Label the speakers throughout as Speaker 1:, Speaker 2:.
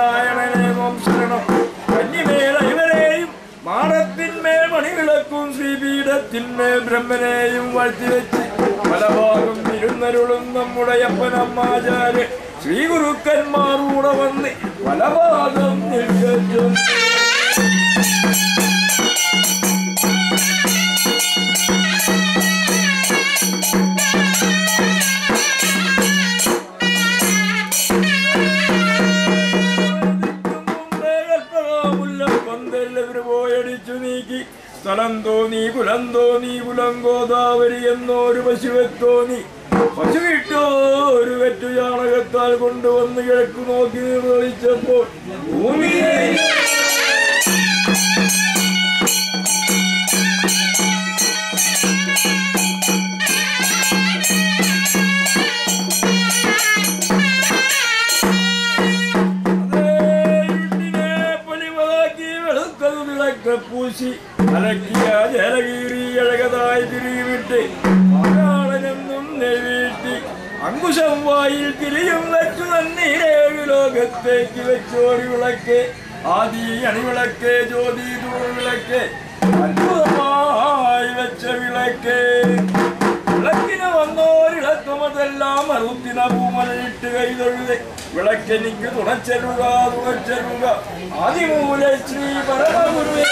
Speaker 1: നാരായണനെ വംശരണം കന്നിമേൽ ഇവരെയും മാടത്തിന്മേൽ മണിവിളക്കും ശ്രീപീഠത്തിന്മേൽ ബ്രഹ്മനെയും വാഴ്ത്തിവെച്ച് പലഭാഗം ഇരുന്നരുളും നമ്മുടെ അപ്പനമ്മാചാര് ശ്രീ ഗുരുക്കന്മാരൂടെ വന്ന് പലഭാഗം നിൽക്കും പോയടിച്ചു നീക്കി നീ കുലന്തോ നീ കുലം ഗോദാവരി എന്നൊരു പശുവെത്തോ നീ. പശു കിട്ടോ ഒരു വെറ്റു ചാണകത്താൽ കൊണ്ടുവന്ന് കിഴക്ക് നോക്കി നിർവഹിച്ചപ്പോൾ പൂശി വായിൽ തിരിയും വെച്ചു തന്നീരേഴു ലോകത്തേക്ക് വെച്ചോടി വിളക്ക് ആദി അണിവിളക്ക് ജ്യോതി വിളക്ക്. അത്ഭുതമായി വെച്ച വിളക്ക്. വിളക്കിന് വന്നോരിളക്കുമതെല്ലാം അറുത്തിന പൂമലയിട്ട് കൈതൊഴുതെ. വിളക്കെനിക്ക് തുണച്ചരുക തുണച്ചരുക ആദിമൂല ശ്രീ പരമഗുരുവേ.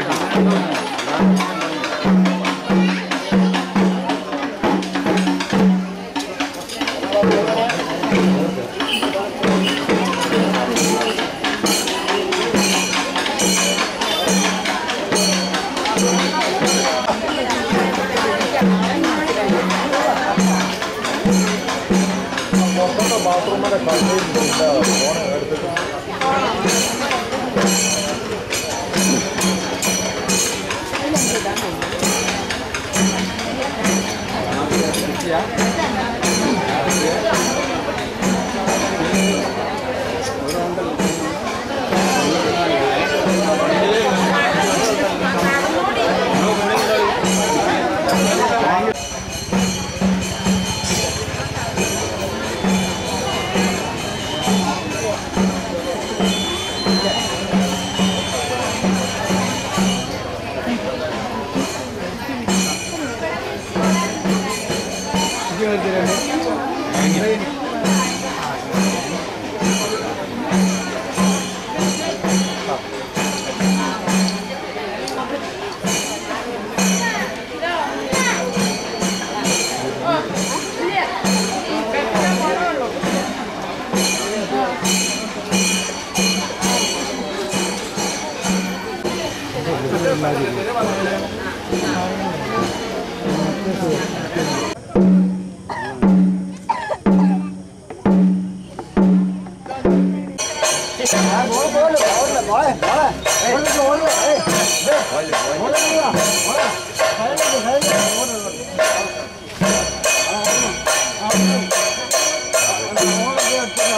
Speaker 1: やけど。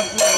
Speaker 1: love.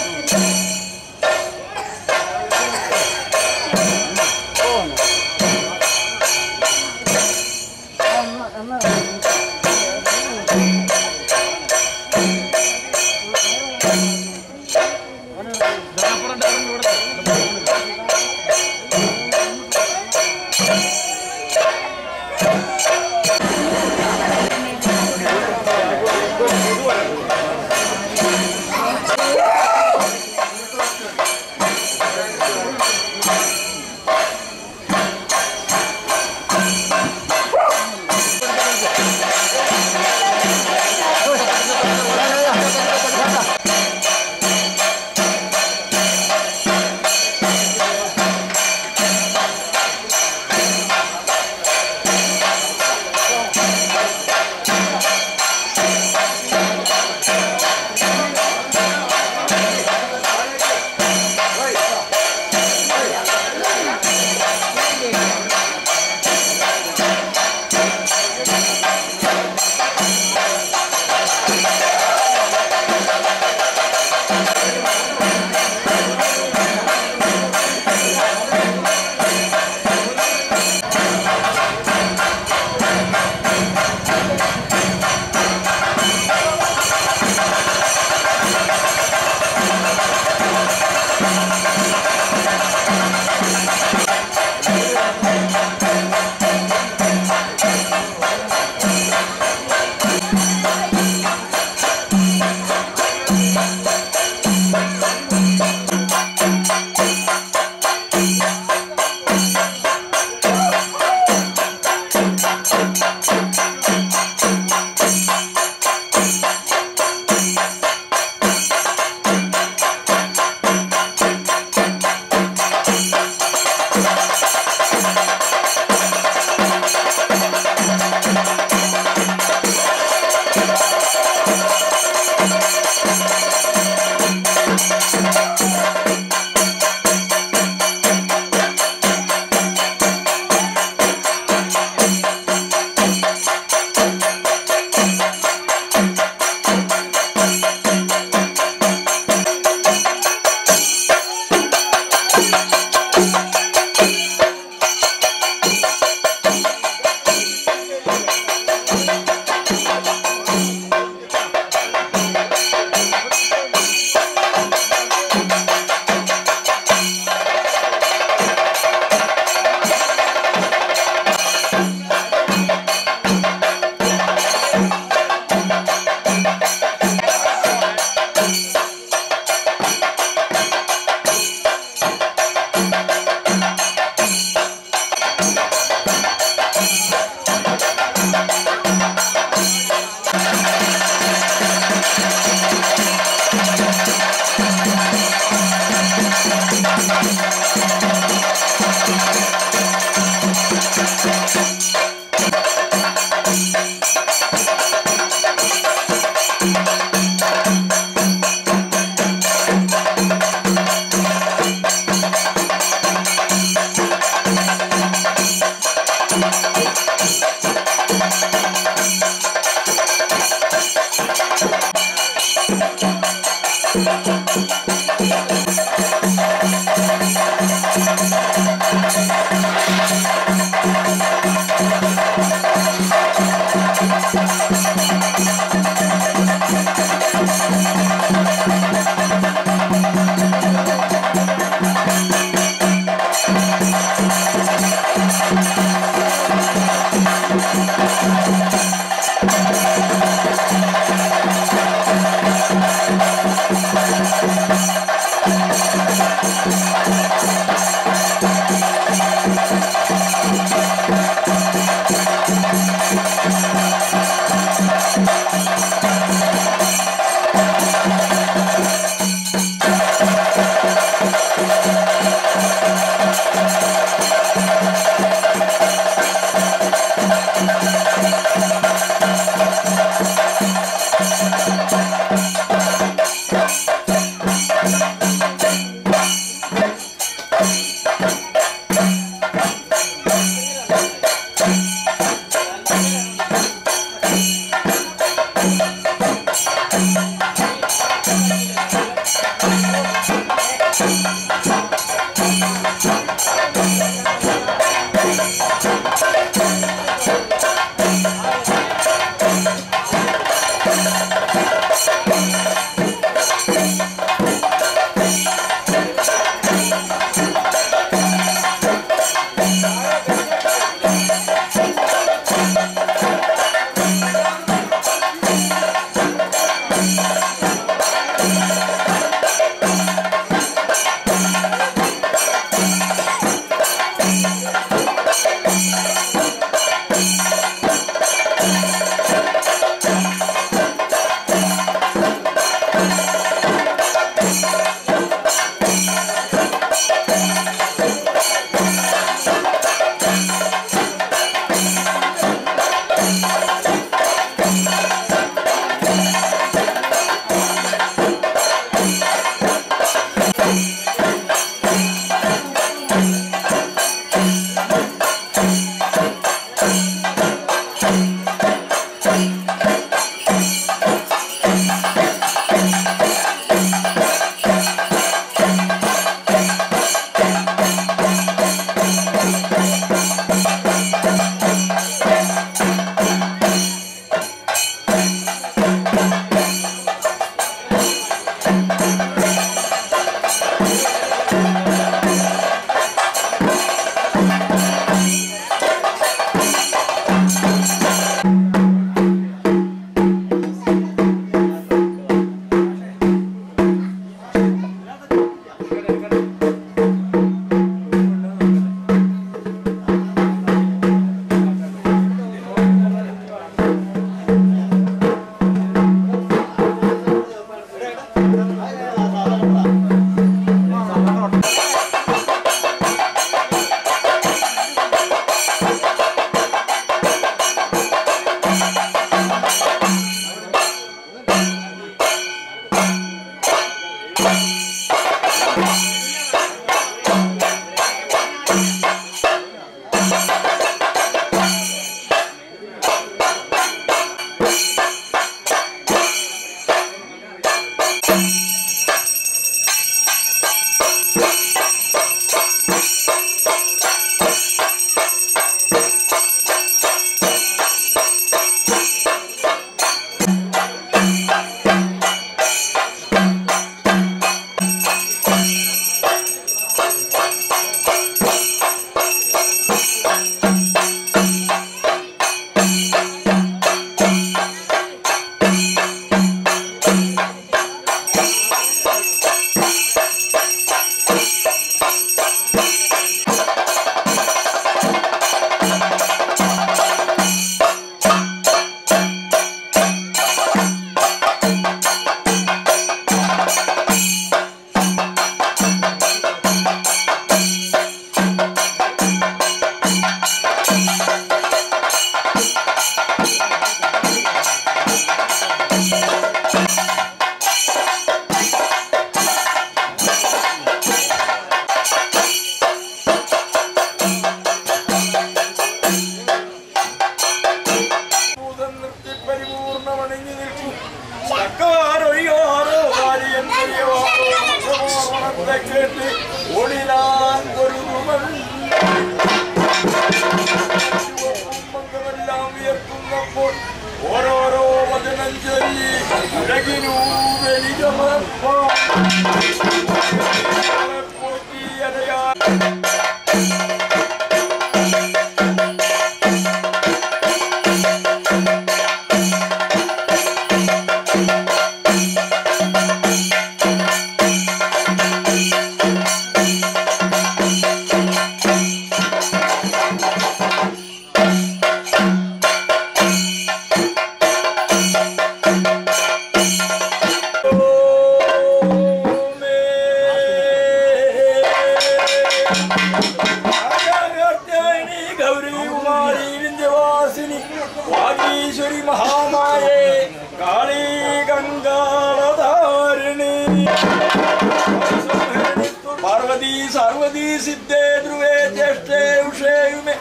Speaker 1: सर्वदी सिद्धे ध्रुवे ज्येष्ठे उषे युमे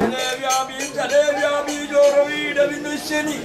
Speaker 1: जले व्यापी जले व्यापी जोरवीडविनुष्यनि